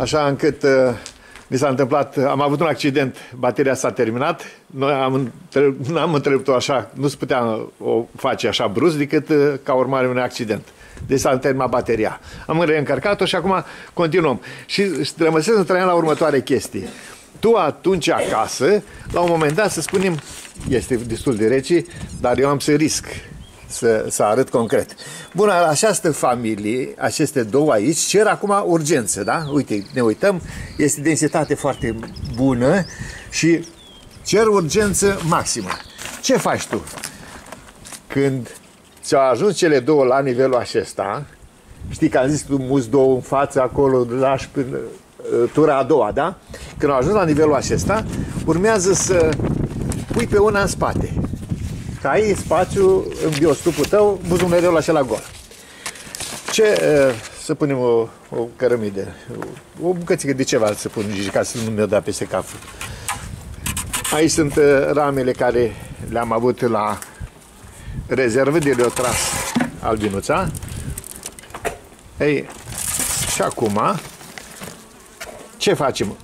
așa încât uh, mi s-a întâmplat, am avut un accident, bateria s-a terminat, noi am, am întrerupt-o așa, nu se putea o face așa brusc decât uh, ca urmare unui accident. Deci s-a terminat bateria. Am reîncărcat-o și acum continuăm. Și rămăsesc să trăiam la următoare chestie. Tu atunci acasă, la un moment dat, să spunem, este destul de rece, dar eu am să risc să, să arăt concret. Bun, la această familie, aceste două aici, cer acum urgență, da? Uite, ne uităm, este densitate foarte bună și cer urgență maximă. Ce faci tu? Când ți-au ajuns cele două la nivelul acesta, știi că am zis tu muți două în față acolo, lași până uh, tura a doua, da? Când au ajuns la nivelul acesta, urmează să pui pe una în spate că ai spațiu în biostupul tău, buzunarul acela gol. Ce, să punem o, o cărămidă, o bucățică de ceva să punem ca să nu mi-o da peste cap. Aici sunt ramele care le-am avut la rezervă de le-o tras albinuța. Ei, și acum, ce facem?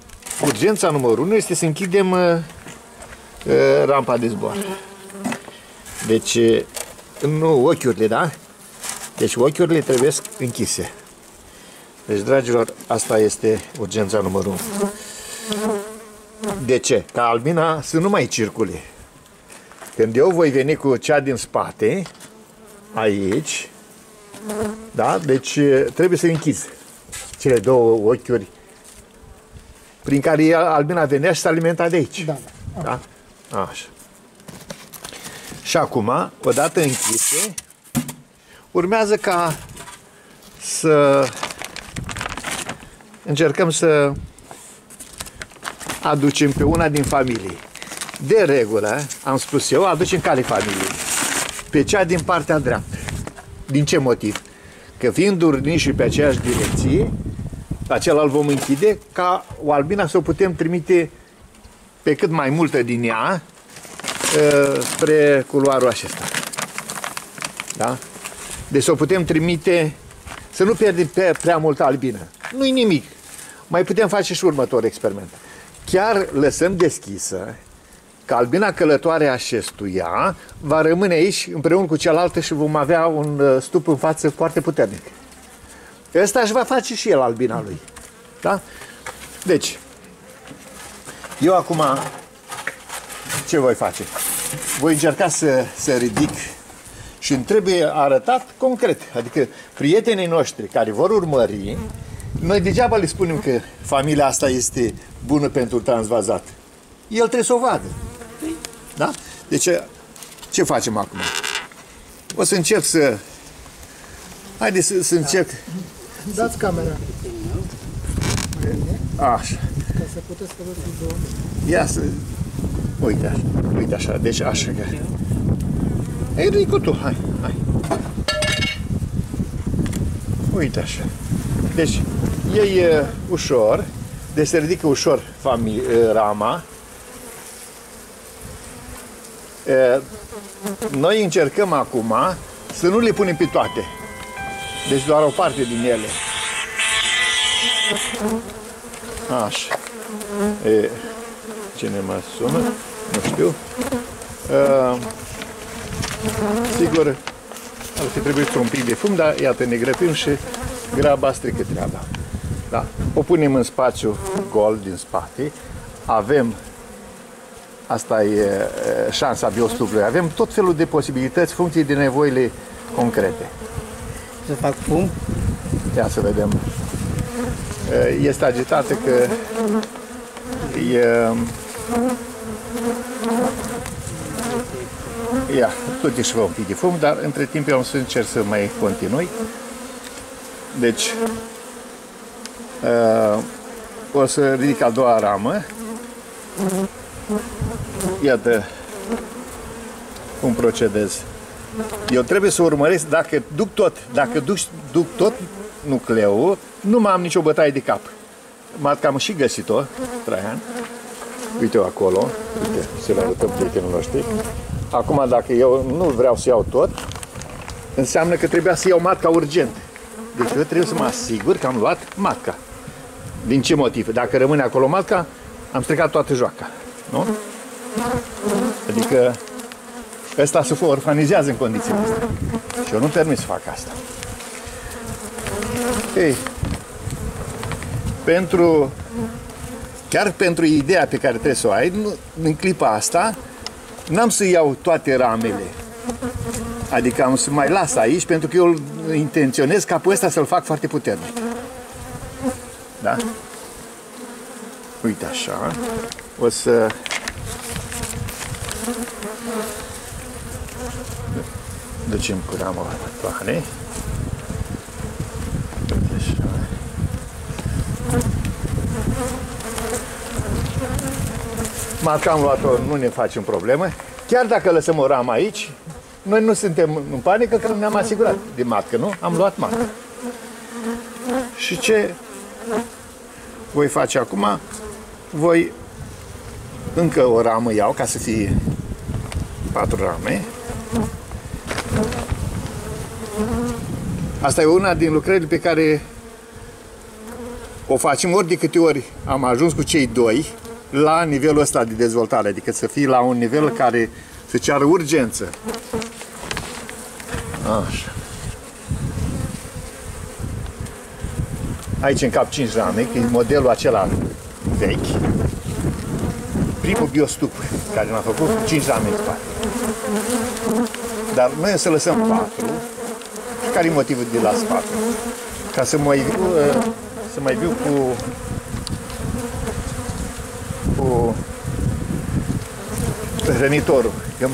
Urgența numărul 1 este să închidem uh, rampa de zbor. Deci, nu ochiurile, da? Deci ochiurile trebuie închise. Deci, dragilor, asta este urgența numărul 1. De ce? Ca albina să nu mai circule. Când eu voi veni cu cea din spate, aici, da? Deci trebuie să închizi cele două ochiuri prin care albina venea și s-a alimentat de aici. Da, da. da? Așa. Și acum, odată închise, urmează ca să încercăm să aducem pe una din familie. De regulă, am spus eu, aducem care familie? Pe cea din partea dreaptă. Din ce motiv? Că fiind urniși pe aceeași direcție, la celălalt vom închide, ca o albina să o putem trimite pe cât mai multă din ea, spre culoarul acesta. Da? Deci să o putem trimite, să nu pierdem pe prea multă albină. Nu-i nimic. Mai putem face și următor experiment. Chiar lăsăm deschisă că albina călătoare acestuia va rămâne aici împreună cu cealaltă și vom avea un uh, stup în față foarte puternic. Ăsta își va face și el albina lui. Da? Deci, eu acum ce voi face? Voi încerca să, să ridic și îmi trebuie arătat concret. Adică prietenii noștri care vor urmări, noi degeaba le spunem că familia asta este bună pentru transvazat. El trebuie să o vadă. Da? Deci ce facem acum? O să încerc să... Haideți să, să încerc... Dați camera. Așa. Ca să puteți să vedeți două. Ia să... Uite, uite așa, deci așa că... Ei, ridică tu, hai, hai. Uite așa. Deci, ei uh, ușor, deci se ridică ușor fami, uh, rama. Uh, noi încercăm acum să nu le punem pe toate. Deci doar o parte din ele. Așa. E, Cine mă sună? Nu știu. Uh, sigur, ar fi trebuit un pic de fum, dar iată, ne grăbim și graba strică treaba. Da? O punem în spațiu gol din spate. Avem Asta e șansa biostupului. Avem tot felul de posibilități, funcție de nevoile concrete. Să fac fum? Ia să vedem. Este agitată că e Ia, tot și un pic de fum, dar între timp eu am să încerc să mai continui. Deci, uh, o să ridic a doua ramă. Iată cum procedez. Eu trebuie să urmăresc dacă duc tot, dacă duc, duc tot nucleul, nu mai am nicio bătaie de cap. M-a cam și găsit-o, Traian. Uite-o acolo, uite, să le arătăm prietenul noștri. Acum, dacă eu nu vreau să iau tot, înseamnă că trebuia să iau matca urgent. Deci eu trebuie să mă asigur că am luat matca. Din ce motiv? Dacă rămâne acolo matca, am stricat toată joaca. Nu? Adică ăsta se orfanizează în condițiile astea. Și eu nu permit să fac asta. Ei, pentru, chiar pentru ideea pe care trebuie să o ai, nu, în clipa asta, n-am să iau toate ramele. Adică am să mai las aici, pentru că eu intenționez ca pe ăsta să-l fac foarte puternic. Da? Uite așa. O să... Ducem cu rama la Marca am luat-o, nu ne facem probleme. Chiar dacă lăsăm o ramă aici, noi nu suntem în panică că ne-am asigurat de matcă, nu? Am luat matcă. Și ce voi face acum? Voi încă o ramă iau ca să fie patru rame. Asta e una din lucrările pe care o facem ori de câte ori am ajuns cu cei doi la nivelul ăsta de dezvoltare, adică să fii la un nivel care să ceară urgență. Așa. Aici în cap 5 rame, că e modelul acela vechi. Primul biostup care l-am făcut, 5 rame în spate. Dar noi o să lăsăm 4. Și care e motivul de la 4? Ca să mai viu, să mai viu cu cu hrănitorul. Eu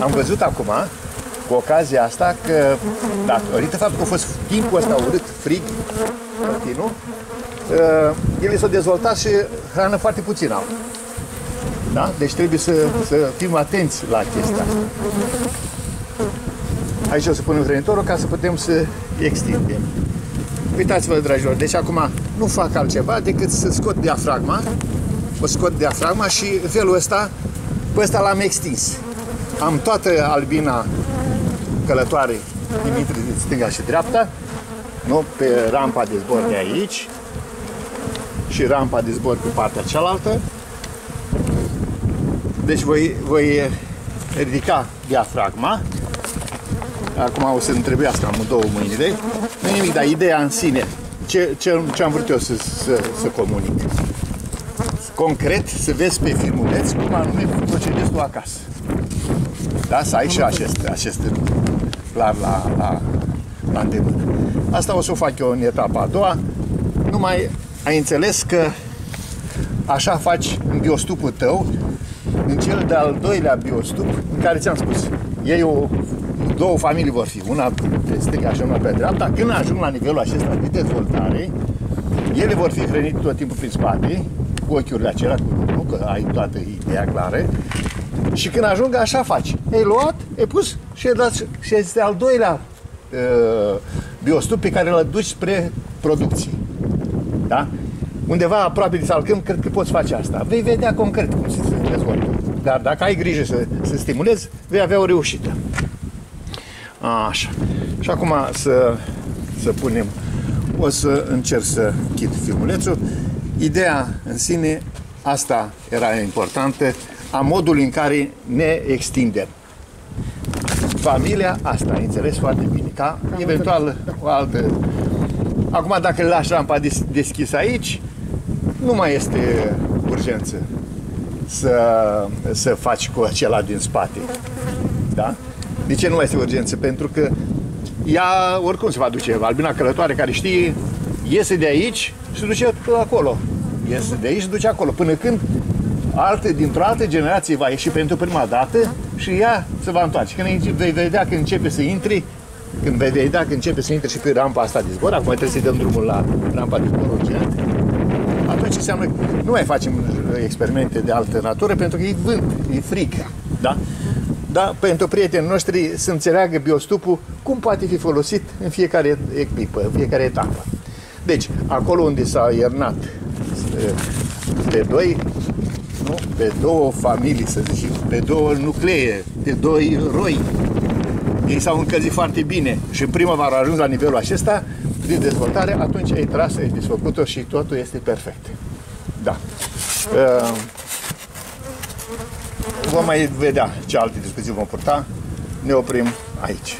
am văzut acum, cu ocazia asta, că datorită faptul că a fost timpul ăsta urât, frig, continuu, uh, ele s-au dezvoltat și hrană foarte puțin au. Da? Deci trebuie să, să fim atenți la chestia asta. Aici o să punem hrănitorul ca să putem să extindem. Uitați-vă, dragilor, deci acum nu fac altceva decât să scot diafragma o scot diafragma și în felul ăsta, pe ăsta l-am extins. Am toată albina călătoare Dimitri din stânga și dreapta, nu? pe rampa de zbor de aici și rampa de zbor pe partea cealaltă. Deci voi, voi ridica diafragma. Acum o să-mi trebuiască două mâinile. Nu nimic, dar ideea în sine, ce, ce, ce am vrut eu să, să, să comunic concret să vezi pe filmuleț cum anume procedezi tu acasă. Da? Să ai și acest, acest clar la, la, la îndemână. Asta o să o fac eu în etapa a doua. Numai ai înțeles că așa faci în biostupul tău, în cel de-al doilea biostup, în care ți-am spus, ei o, două familii vor fi, una pe stânga și una pe dreapta, când ajung la nivelul acesta de dezvoltare, ele vor fi hrănite tot timpul prin spate, cu ochiurile acelea, cu, nu, că ai toată ideea clară. Și când ajung, așa faci. Ai luat, ai pus și ai dat, și este al doilea uh, biostup pe care îl duci spre producție. Da? Undeva aproape de salcâm, cred că poți face asta. Vei vedea concret cum se dezvoltă. Dar dacă ai grijă să, să stimulezi, vei avea o reușită. Așa. Și acum să, să punem, o să încerc să chit filmulețul. Ideea în sine, asta era importantă, a modului în care ne extindem. Familia, asta ai înțeles foarte bine, ca eventual o altă... Acum, dacă lași rampa deschisă aici, nu mai este urgență să, să faci cu acela din spate. Da? De ce nu mai este urgență? Pentru că ea oricum se va duce. Albina călătoare care știe, iese de aici și se duce acolo iese de aici și duce acolo. Până când alte, dintr-o altă generație va ieși pentru prima dată și ea se va întoarce. Când vei vedea că începe să intri, când vei vedea că începe să intre și pe rampa asta de zbor, acum trebuie să-i dăm drumul la rampa de zbor urgent, atunci înseamnă că nu mai facem experimente de altă natură pentru că e vânt, e frig. Da? Da, pentru prietenii noștri să înțeleagă biostupul cum poate fi folosit în fiecare echipă, în fiecare etapă. Deci, acolo unde s-a iernat pe doi, nu? pe două familii, să zicem, pe două nuclee, pe doi roi. Ei s-au încălzit foarte bine și în primăvară au ajuns la nivelul acesta, de dezvoltare, atunci ai tras, ai desfăcut-o și totul este perfect. Da. Uh, vom mai vedea ce alte discuții vom purta. Ne oprim aici.